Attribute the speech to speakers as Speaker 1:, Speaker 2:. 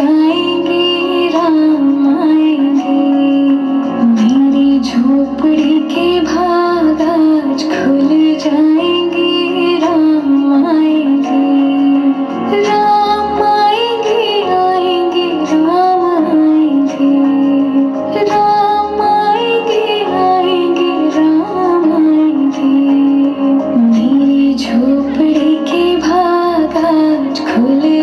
Speaker 1: जाएँगे, राम आएँगे। मेरी झोपड़ी के भाग आज खुल जाएँगे, राम आएँगे। राम आएँगे आएँगे, राम आएँगे। राम आएँगे आएँगे, राम आएँगे। मेरी झोपड़ी के भाग आज खुल